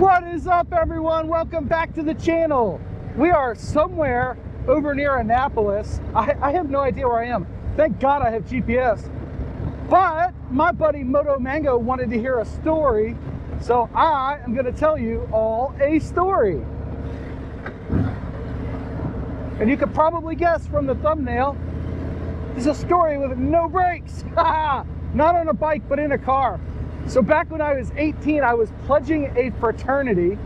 What is up everyone? Welcome back to the channel. We are somewhere over near Annapolis. I, I, have no idea where I am. Thank God I have GPS. But my buddy Moto Mango wanted to hear a story. So I am gonna tell you all a story. And you could probably guess from the thumbnail, it's a story with no brakes. Not on a bike, but in a car. So back when I was 18, I was pledging a fraternity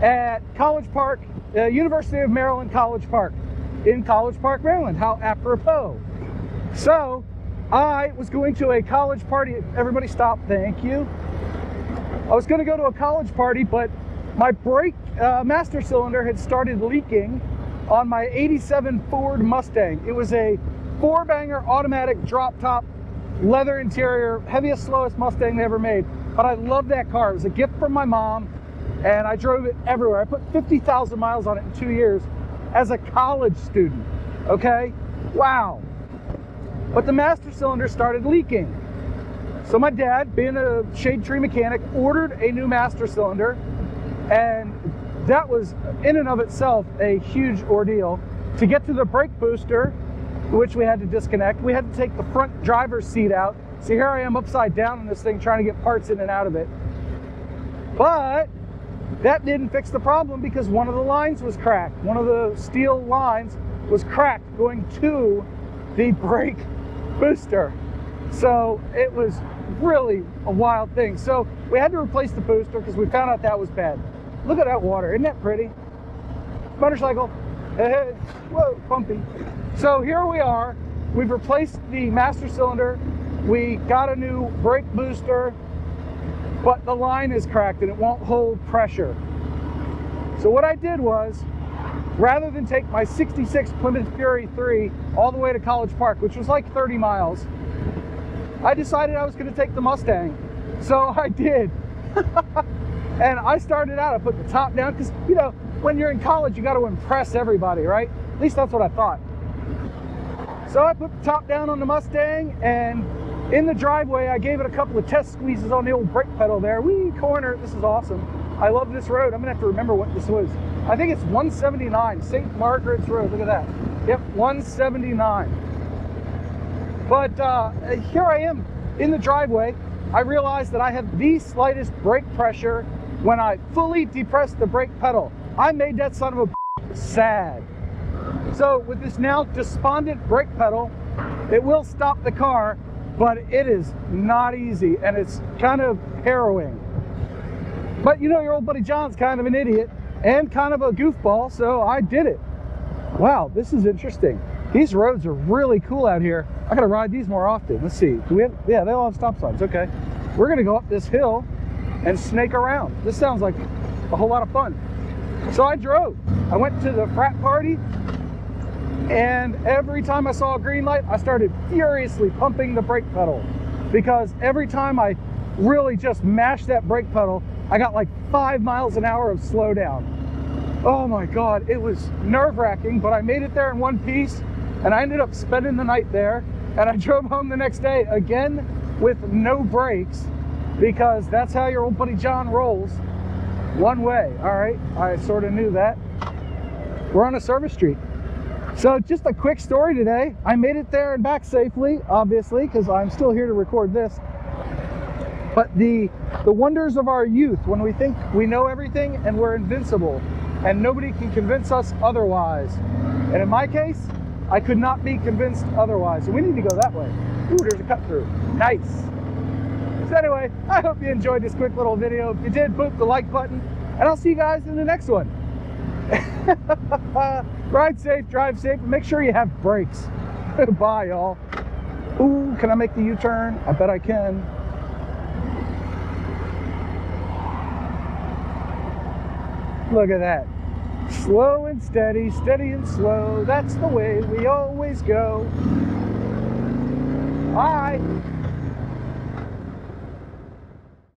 at College Park, uh, University of Maryland College Park, in College Park, Maryland. How apropos. So I was going to a college party. Everybody stop, thank you. I was going to go to a college party, but my brake uh, master cylinder had started leaking on my 87 Ford Mustang. It was a four banger automatic drop top leather interior, heaviest, slowest Mustang they ever made. But I love that car. It was a gift from my mom, and I drove it everywhere. I put 50,000 miles on it in two years as a college student. Okay? Wow. But the master cylinder started leaking. So my dad, being a shade tree mechanic, ordered a new master cylinder, and that was in and of itself a huge ordeal. To get to the brake booster, which we had to disconnect. We had to take the front driver's seat out. See, here I am upside down in this thing trying to get parts in and out of it. But that didn't fix the problem because one of the lines was cracked. One of the steel lines was cracked going to the brake booster. So it was really a wild thing. So we had to replace the booster because we found out that was bad. Look at that water, isn't that pretty? Motorcycle, whoa, bumpy. So here we are. We've replaced the master cylinder. We got a new brake booster, but the line is cracked and it won't hold pressure. So what I did was, rather than take my 66 Plymouth Fury 3 all the way to College Park, which was like 30 miles, I decided I was going to take the Mustang. So I did. and I started out, I put the top down because, you know, when you're in college, you got to impress everybody, right? At least that's what I thought. So I put the top down on the Mustang and in the driveway, I gave it a couple of test squeezes on the old brake pedal there. Wee corner, this is awesome. I love this road. I'm gonna have to remember what this was. I think it's 179, St. Margaret's Road, look at that. Yep, 179. But uh, here I am in the driveway. I realized that I have the slightest brake pressure when I fully depress the brake pedal. I made that son of a sad. So with this now despondent brake pedal, it will stop the car, but it is not easy and it's kind of harrowing. But you know, your old buddy John's kind of an idiot and kind of a goofball, so I did it. Wow, this is interesting. These roads are really cool out here. I gotta ride these more often. Let's see, do we have, yeah, they all have stop signs, okay. We're gonna go up this hill and snake around. This sounds like a whole lot of fun. So I drove. I went to the frat party and every time I saw a green light, I started furiously pumping the brake pedal because every time I really just mashed that brake pedal, I got like five miles an hour of slowdown. Oh my God, it was nerve wracking, but I made it there in one piece and I ended up spending the night there and I drove home the next day again with no brakes because that's how your old buddy John rolls one way. All right, I sort of knew that. We're on a service street. So just a quick story today. I made it there and back safely, obviously, because I'm still here to record this. But the, the wonders of our youth, when we think we know everything and we're invincible and nobody can convince us otherwise. And in my case, I could not be convinced otherwise. So we need to go that way. Ooh, there's a cut through. Nice. So anyway, I hope you enjoyed this quick little video. If you did, boop the like button. And I'll see you guys in the next one. Ride safe, drive safe, make sure you have brakes. Bye, y'all. Ooh, can I make the U-turn? I bet I can. Look at that. Slow and steady, steady and slow. That's the way we always go. Bye.